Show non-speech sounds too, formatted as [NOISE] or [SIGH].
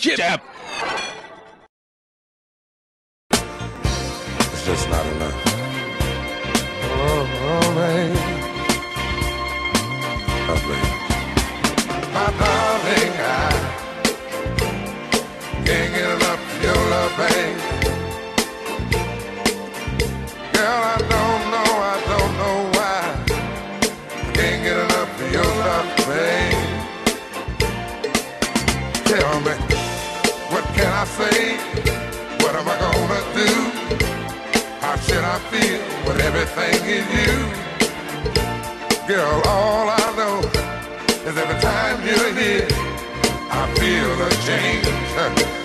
Jab. It's just not enough. Oh, oh man. Oh, baby. My darling, I can't get enough of your love, babe. Girl, I don't know, I don't know why. I can't get enough of your love, babe. Tell me, what can I say? What am I gonna do? How should I feel when everything is you? Girl, all I know is every time you're here, I feel a change, [LAUGHS]